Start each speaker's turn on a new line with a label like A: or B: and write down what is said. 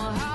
A: how